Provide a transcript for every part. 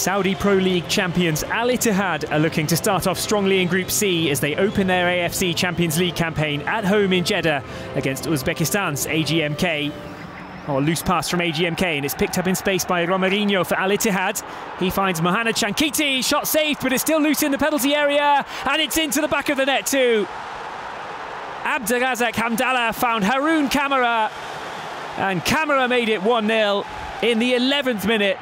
Saudi Pro League champions Al Ittihad are looking to start off strongly in Group C as they open their AFC Champions League campaign at home in Jeddah against Uzbekistan's AGMK. Oh, loose pass from AGMK and it's picked up in space by Romarinho for Al Ittihad. He finds Mohamed Shanqeeti, shot saved, but it's still loose in the penalty area and it's into the back of the net too. Abderrazak Hamdallah found Haroun Kamara and Kamara made it 1 0 in the 11th minute.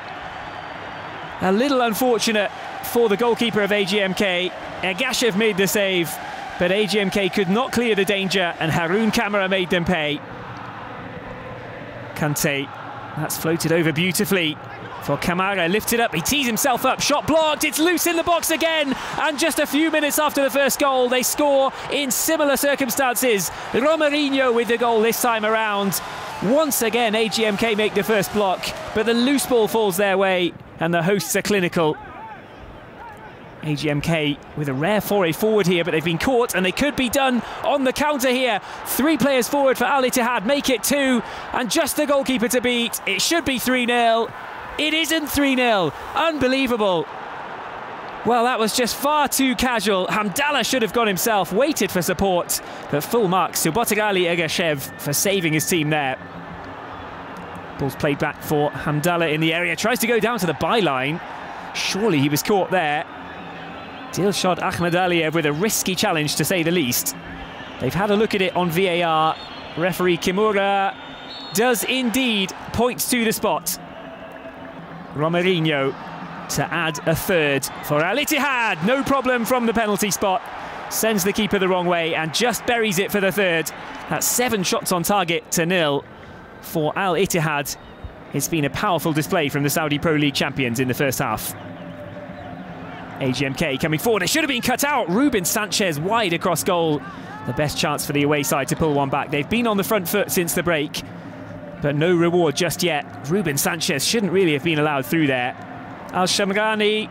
A little unfortunate for the goalkeeper of AGMK. Ergashev made the save, but AGMK could not clear the danger, and Haroun Kamara made them pay. Kante, that's floated over beautifully for Kamara. Lifted up, he tees himself up, shot blocked, it's loose in the box again. And just a few minutes after the first goal, they score in similar circumstances. Romarinho with the goal this time around. Once again, AGMK make the first block, but the loose ball falls their way and the hosts are clinical. AGMK with a rare foray forward here, but they've been caught and they could be done on the counter here. Three players forward for Al Ittihad, make it two, and just the goalkeeper to beat. It should be 3 0. It isn't 3 0. Unbelievable. Well, that was just far too casual. Hamdallah should have gone himself, waited for support, but full marks to Botirali Ergashev for saving his team there. Ball's played back for Hamdallah in the area. Tries to go down to the byline. Surely he was caught there. Dilshad Ahmed Aliyev with a risky challenge to say the least. They've had a look at it on VAR. Referee Kimura does indeed point to the spot. Romarinho to add a third for Al Ittihad. No problem from the penalty spot. Sends the keeper the wrong way and just buries it for the third. That's seven shots on target to nil for Al Ittihad. It's been a powerful display from the Saudi Pro League champions in the first half. AGMK coming forward. It should have been cut out. Ruben Sanchez wide across goal. The best chance for the away side to pull one back. They've been on the front foot since the break, but no reward just yet. Ruben Sanchez shouldn't really have been allowed through there. Al Shamrani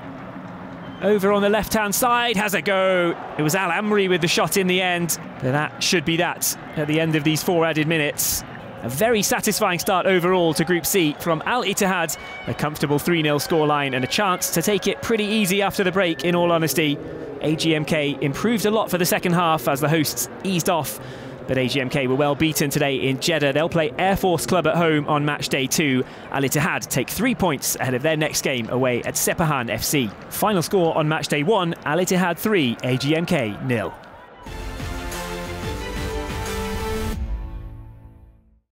over on the left hand side has a go. It was Al Amri with the shot in the end, but that should be that at the end of these four added minutes. A very satisfying start overall to Group C from Al Ittihad. A comfortable 3 0 scoreline and a chance to take it pretty easy after the break, in all honesty. AGMK improved a lot for the second half as the hosts eased off. But AGMK were well beaten today in Jeddah. They'll play Air Force Club at home on match day two. Al Ittihad take three points ahead of their next game away at Sepahan FC. Final score on match day one Al Ittihad 3, AGMK nil.